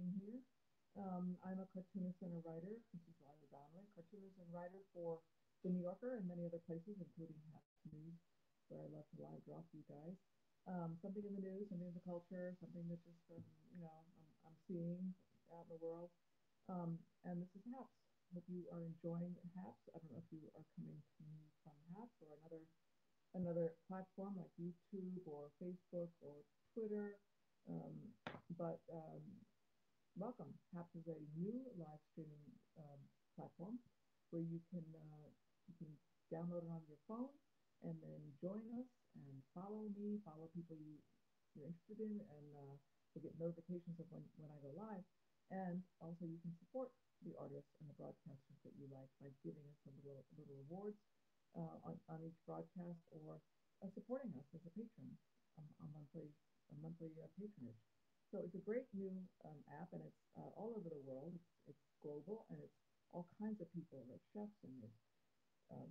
being here. Um, I'm a cartoonist and a writer. This is Liza Donnelly, cartoonist and writer for The New Yorker and many other places, including Haps News, where I love to live for you guys. Um, something in the news, something in the culture, something that just, um, you know, I'm, I'm seeing out in the world. Um, and this is Haps. Hope you are enjoying Haps. I don't know if you are coming to me from Haps or another another platform like YouTube or Facebook or Twitter. Um, but um, welcome. Haps is a new live streaming um, platform where you can uh, you can download it on your phone and then join us and follow me, follow people you you're interested in, and uh, you'll get notifications of when, when I go live. And also you can support the artists and the broadcasters that you like by giving us a little little rewards uh, on, on each broadcast or uh, supporting us as a patron, um, a monthly a monthly uh, patronage. So it's a great new um, app, and it's uh, all over the world. It's, it's global, and it's all kinds of people. There's chefs, and there's um,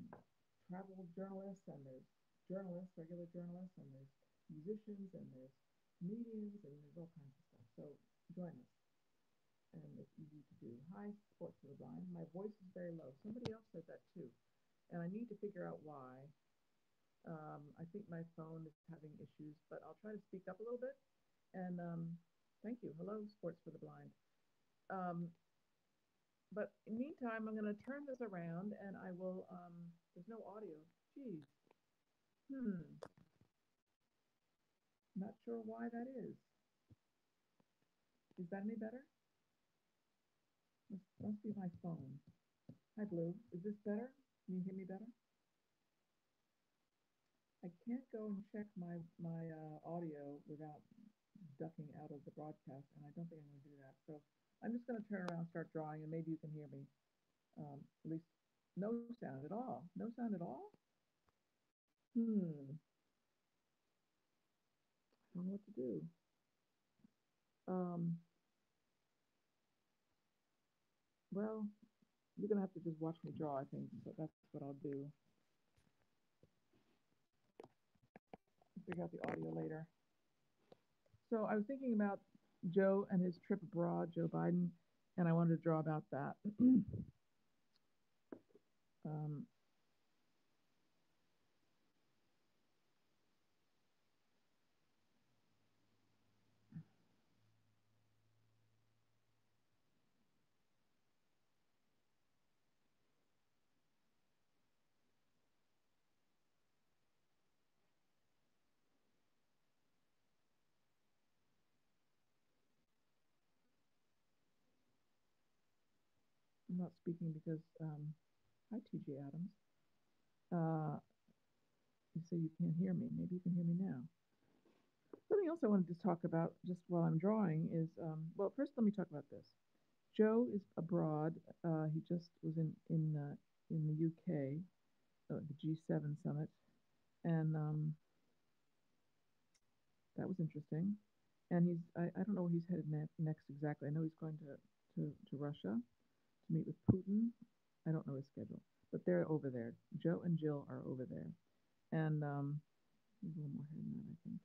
travel journalists, and there's journalists, regular journalists, and there's musicians, and there's comedians, and there's all kinds of stuff. So join us, and it's easy to do. Hi, Sports for the Blind. My voice is very low. Somebody else said that too, and I need to figure out why. Um, I think my phone is having issues, but I'll try to speak up a little bit. And um, thank you. Hello, Sports for the Blind. Um, but in the meantime, I'm going to turn this around and I will, um, there's no audio. Geez. Hmm. Not sure why that is. Is that any better? Must, must be my phone. Hi, Blue. Is this better? Can you hear me better? I can't go and check my, my uh, audio without ducking out of the broadcast, and I don't think I'm going to do that. So I'm just going to turn around, start drawing, and maybe you can hear me. Um, at least no sound at all. No sound at all? Hmm. I don't know what to do. Um, well, you're going to have to just watch me draw, I think. So that's what I'll do. Figure out the audio later. So I was thinking about Joe and his trip abroad, Joe Biden, and I wanted to draw about that. um, not speaking because, um, hi, TJ Adams. Uh, you say you can't hear me. Maybe you can hear me now. Something else I wanted to talk about just while I'm drawing is, um, well, first let me talk about this. Joe is abroad. Uh, he just was in in uh, in the UK, uh, the G7 summit, and um, that was interesting. And he's I, I don't know where he's headed ne next exactly. I know he's going to, to, to Russia to meet with Putin. I don't know his schedule, but they're over there. Joe and Jill are over there, and um, a little more here than that, I think.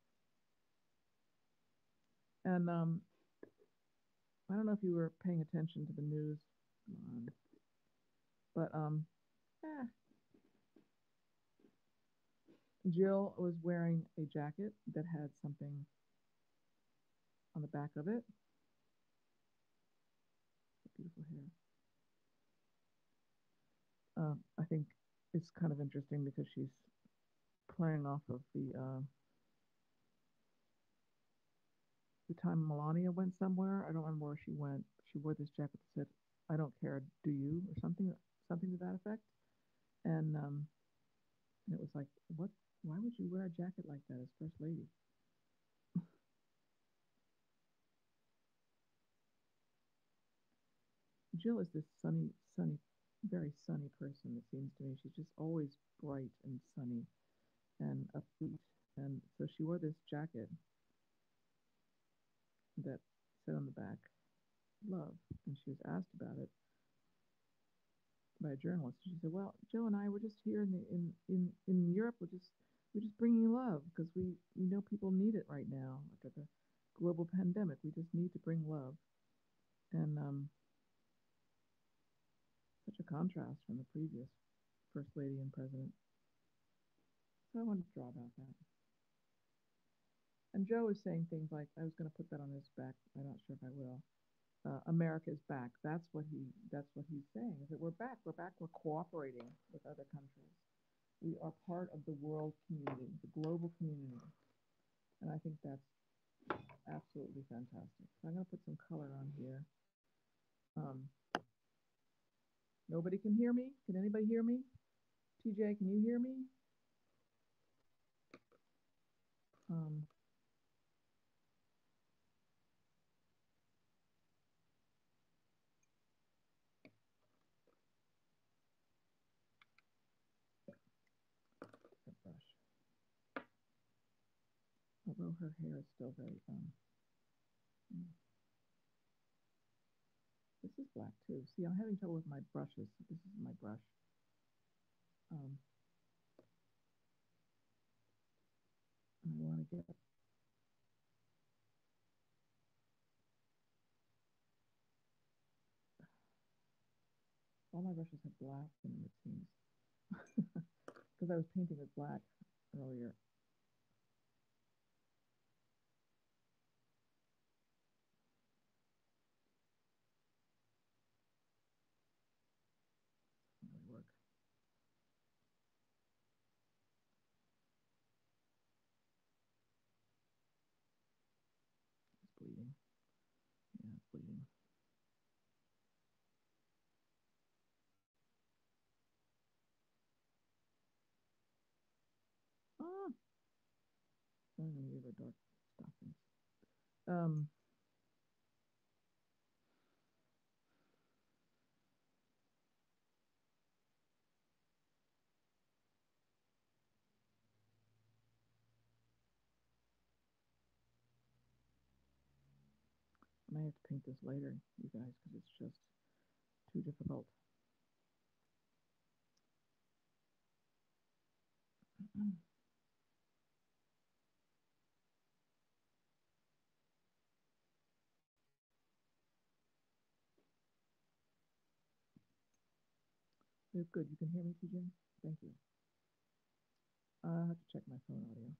And um, I don't know if you were paying attention to the news, but um, eh. Jill was wearing a jacket that had something on the back of it. Beautiful hair. Uh, I think it's kind of interesting because she's playing off of the uh, the time Melania went somewhere. I don't remember where she went. She wore this jacket that said, "I don't care, do you?" or something, something to that effect. And um, and it was like, what? Why would you wear a jacket like that as first lady? Jill is this sunny, sunny, very sunny person. It seems to me she's just always bright and sunny and upbeat. And so she wore this jacket that said on the back, love. And she was asked about it by a journalist. She said, "Well, Joe and I were just here in the in in in Europe. We're just we're just bringing love because we we know people need it right now after the global pandemic. We just need to bring love." And um, such a contrast from the previous First Lady and President. So I wanted to draw about that. And Joe is saying things like, I was going to put that on his back. I'm not sure if I will. Uh, America is back. That's what he. That's what he's saying. Is that we're back. We're back. We're cooperating with other countries. We are part of the world community, the global community, and I think that's absolutely fantastic. So I'm going to put some color on here. Um, nobody can hear me. Can anybody hear me? TJ, can you hear me? Um. Although her hair is still very um. This is black too. See, I'm having trouble with my brushes. This is my brush. Um, I want to get all my brushes have black in them, it seems. Because I was painting with black earlier. Doesn't really work. It's bleeding. Bleeding. Ah! I'm going to give her dark stockings. Um, I may have to paint this later, you guys, because it's just too difficult. Good. You can hear me, TJ? Thank you. I have to check my phone audio.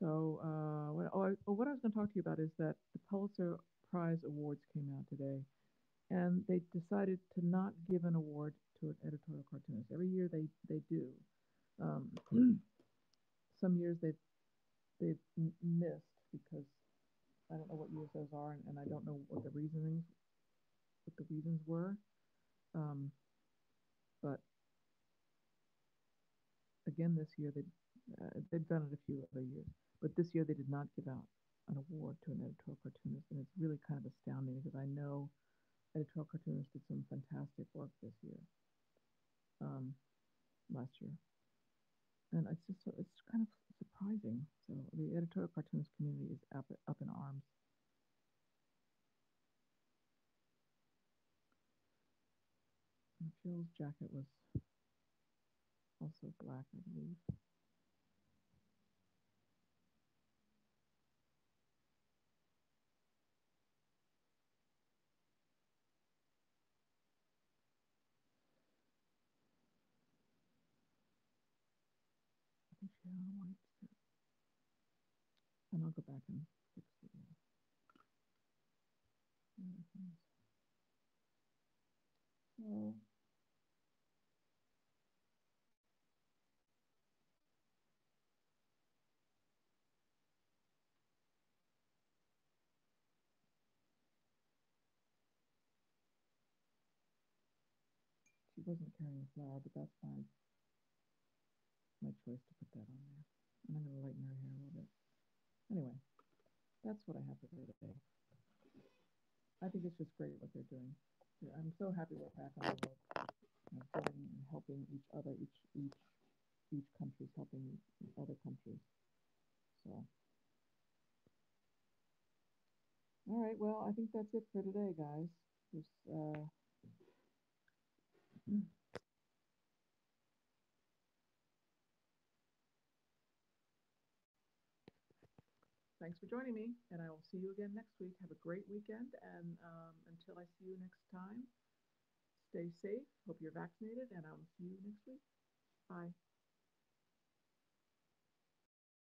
So, uh, what, oh, I, oh, what I was going to talk to you about is that the Pulitzer Prize Awards came out today, and they decided to not give an award to an editorial cartoonist. Every year they they do. Um, some years they've they've missed because I don't know what years those are, and, and I don't know what the reasonings what the reasons were. Um, but again, this year they uh, they've done it a few other years, but this year they did not give out an award to an editorial cartoonist, and it's really kind of astounding because I know editorial cartoonists did some fantastic work this year, um, last year, and it's just so, it's kind of surprising. So the editorial cartoonist community is up up in arms. And jacket was also black, I believe. And I'll go back and fix things. So she wasn't carrying a flower, but that's fine. My choice to put that on there. And I'm gonna lighten her hair a little bit. Anyway, that's what I have for her today. I think it's just great what they're doing. I'm so happy we're back on the road, and helping each other, each each each country's helping other countries. So, all right. Well, I think that's it for today, guys. Just uh, thanks for joining me, and I will see you again next week. Have a great weekend, and um, until I see you next time, stay safe. Hope you're vaccinated, and I will see you next week. Bye.